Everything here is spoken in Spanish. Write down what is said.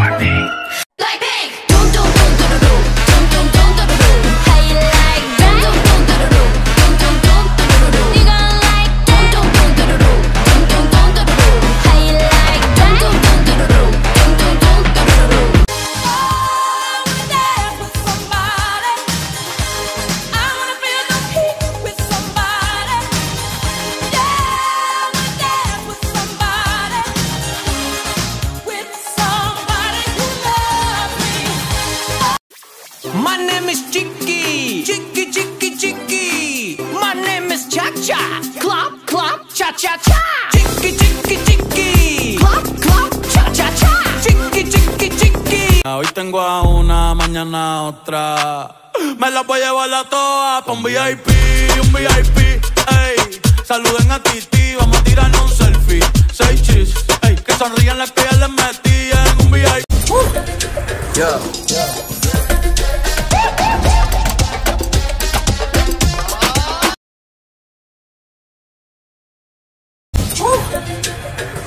toward me. My name is Chicky, Chicky, Chicky, Chicky. My name is Cha Cha, Clop, Clop, Cha Cha Cha. Chicky, Chicky, Chicky, Clop, Clop, Cha Cha Cha. Chicky, Chicky, Chicky. Hoy tengo a una, mañana a otra. Me la voy a llevar a todas pa' un VIP, un VIP, ey. Saluden a Titi, vamos a tirarnos un selfie. Seis chis, ey. Que sonrían las que ya les metí en un VIP. Yeah.